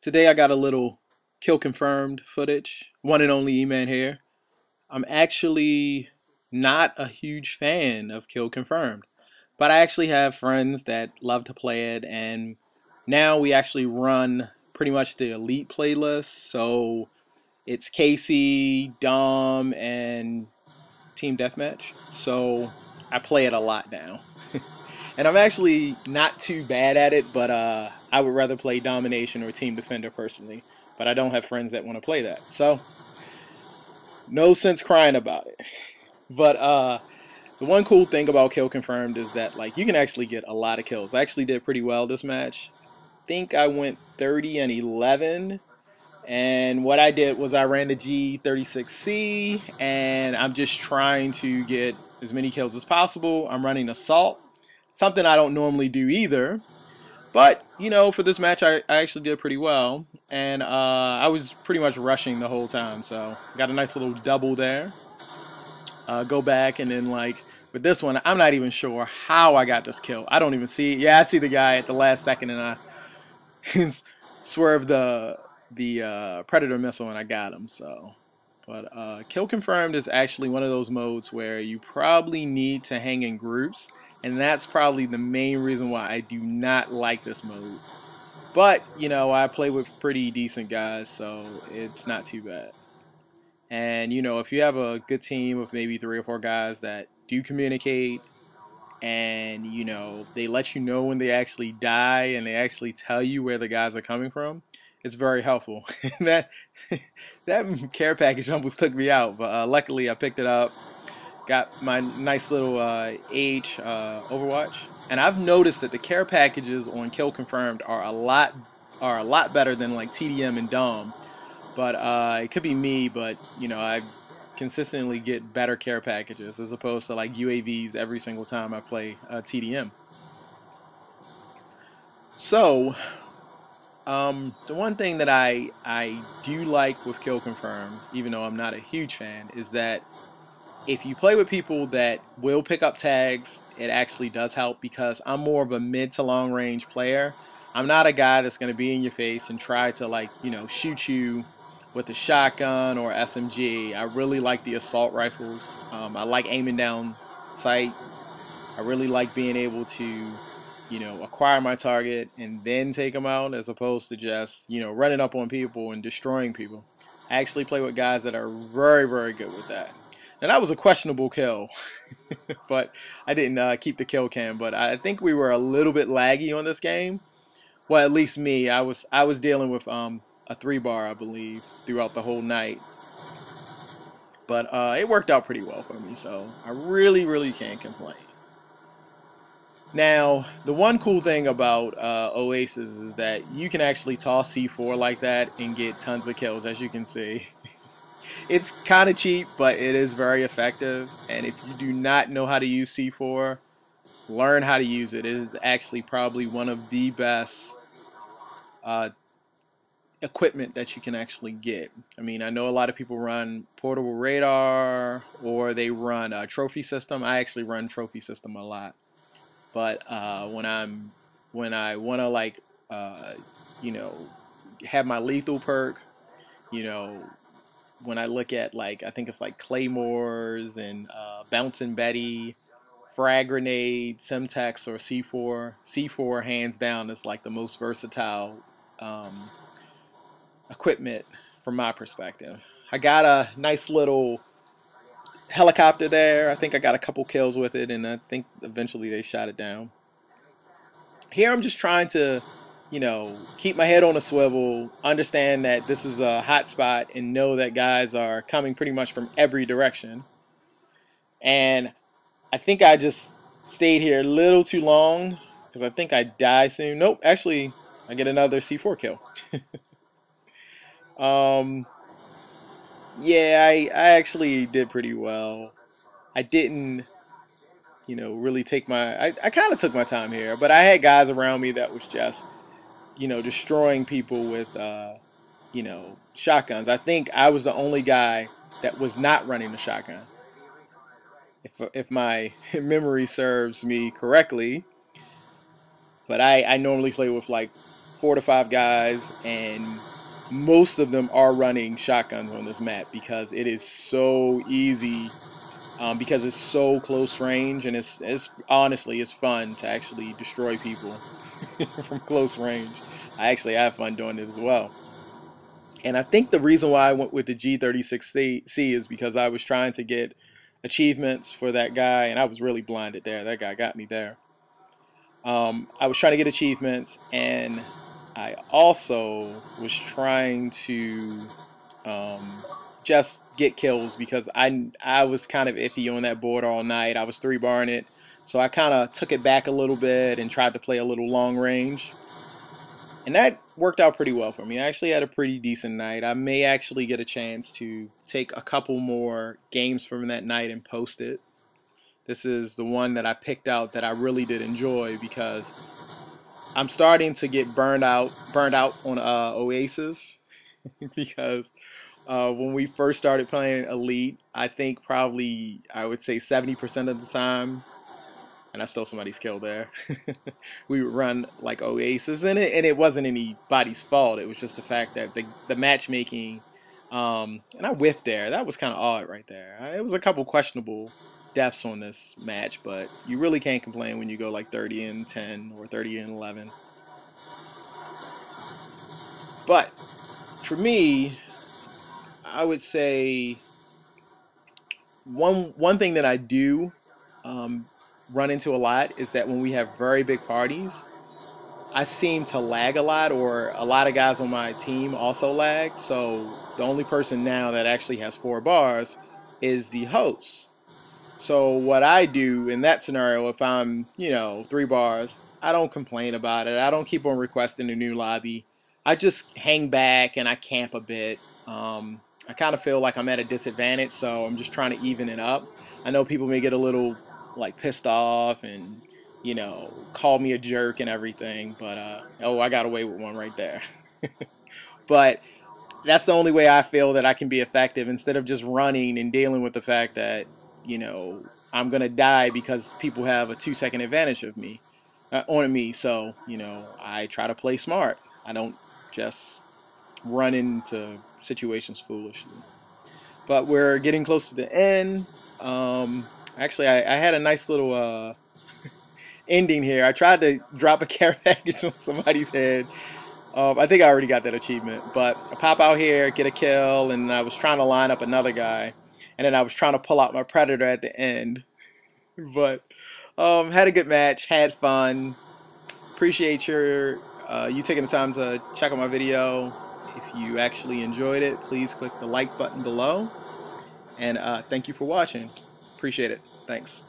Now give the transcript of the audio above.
Today I got a little kill confirmed footage. One and only E-Man here. I'm actually not a huge fan of kill confirmed, but I actually have friends that love to play it, and now we actually run pretty much the elite playlist. So it's KC, Dom, and Team Deathmatch. So I play it a lot now. and I'm actually not too bad at it, but uh, I would rather play Domination or Team Defender personally. But I don't have friends that want to play that. So, no sense crying about it. But uh, the one cool thing about Kill Confirmed is that like you can actually get a lot of kills. I actually did pretty well this match. I think I went 30 and 11. And what I did was I ran the G36C and I'm just trying to get as many kills as possible. I'm running Assault, something I don't normally do either. But, you know, for this match, I, I actually did pretty well. And uh, I was pretty much rushing the whole time. So, got a nice little double there. Uh, go back and then, like, with this one, I'm not even sure how I got this kill. I don't even see Yeah, I see the guy at the last second and I swerve the the uh, Predator missile and I got him. So, But uh, Kill Confirmed is actually one of those modes where you probably need to hang in groups and that's probably the main reason why I do not like this mode. But, you know, I play with pretty decent guys, so it's not too bad. And, you know, if you have a good team of maybe three or four guys that do communicate and, you know, they let you know when they actually die and they actually tell you where the guys are coming from, it's very helpful. that that care package almost took me out, but uh, luckily I picked it up got my nice little uh, age uh, Overwatch, and I've noticed that the care packages on Kill Confirmed are a lot are a lot better than like TDM and Dom. But uh, it could be me, but you know I consistently get better care packages as opposed to like UAVs every single time I play uh, TDM. So, um, the one thing that I I do like with Kill Confirmed, even though I'm not a huge fan, is that if you play with people that will pick up tags, it actually does help because I'm more of a mid to long range player. I'm not a guy that's going to be in your face and try to like, you know, shoot you with a shotgun or SMG. I really like the assault rifles. Um, I like aiming down sight. I really like being able to, you know, acquire my target and then take them out as opposed to just, you know, running up on people and destroying people. I actually play with guys that are very, very good with that. Now that was a questionable kill, but I didn't uh, keep the kill cam. But I think we were a little bit laggy on this game. Well, at least me. I was I was dealing with um, a three bar, I believe, throughout the whole night. But uh, it worked out pretty well for me, so I really, really can't complain. Now, the one cool thing about uh, Oasis is that you can actually toss C4 like that and get tons of kills, as you can see. it's kind of cheap, but it is very effective. And if you do not know how to use C4, learn how to use it. It is actually probably one of the best uh, equipment that you can actually get. I mean, I know a lot of people run portable radar or they run a trophy system. I actually run trophy system a lot, but uh, when I'm when I want to like uh, you know have my lethal perk, you know when I look at like I think it's like Claymores and uh, Bouncing Betty, Frag Grenade, Semtex, or C4. C4 hands down is like the most versatile um, equipment from my perspective. I got a nice little helicopter there. I think I got a couple kills with it, and I think eventually they shot it down. Here I'm just trying to you know, keep my head on a swivel, understand that this is a hot spot, and know that guys are coming pretty much from every direction. And I think I just stayed here a little too long because I think I die soon. Nope, actually, I get another C4 kill. um, yeah, I, I actually did pretty well. I didn't, you know, really take my. I, I kind of took my time here, but I had guys around me that was just you know, destroying people with, uh, you know, shotguns. I think I was the only guy that was not running the shotgun. If, if my memory serves me correctly, but I, I normally play with like four to five guys, and most of them are running shotguns on this map because it is so easy. Um, because it's so close range, and it's it's honestly it's fun to actually destroy people from close range. I actually have fun doing it as well. And I think the reason why I went with the G36C is because I was trying to get achievements for that guy, and I was really blinded there. That guy got me there. Um, I was trying to get achievements, and I also was trying to um, just get kills because I I was kind of iffy on that board all night. I was three barring it, so I kind of took it back a little bit and tried to play a little long range. And that worked out pretty well for me. I actually had a pretty decent night. I may actually get a chance to take a couple more games from that night and post it. This is the one that I picked out that I really did enjoy because I'm starting to get burned out burned out on uh, Oasis because uh, when we first started playing Elite, I think probably I would say 70% of the time and I stole somebody's kill there. we run like Oasis, in it and it wasn't anybody's fault. It was just the fact that the the matchmaking, um, and I whiffed there. That was kind of odd right there. It was a couple questionable deaths on this match, but you really can't complain when you go like 30 and 10 or 30 and 11. But for me, I would say one one thing that I do um, run into a lot is that when we have very big parties, I seem to lag a lot, or a lot of guys on my team also lag. So the only person now that actually has four bars is the host. So what I do in that scenario, if I'm, you know, three bars, I don't complain about it. I don't keep on requesting a new lobby. I just hang back and I camp a bit. Um, I kind of feel like I'm at a disadvantage, so I'm just trying to even it up. I know people may get a little like pissed off and you know call me a jerk and everything but uh, oh i got away with one right there. But that's the only way i feel that i can be effective instead of just running and dealing with the fact that you know i'm gonna die because people have a two second advantage of me uh, on me. So you know i try to play smart. I don't just run into situations foolishly. But we're getting close to the end. Um, Actually, I, I had a nice little uh, ending here. I tried to drop a care package on somebody's head. Um, I think I already got that achievement, but I pop out here, get a kill, and I was trying to line up another guy, and then I was trying to pull out my predator at the end. But um, had a good match, had fun. Appreciate your uh, you taking the time to check out my video. If you actually enjoyed it, please click the like button below, and uh, thank you for watching. Appreciate it. Thanks.